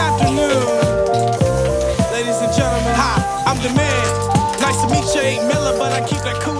afternoon, ladies and gentlemen. Hi, I'm the man. Nice to meet you, ain't Miller, but I keep that cool.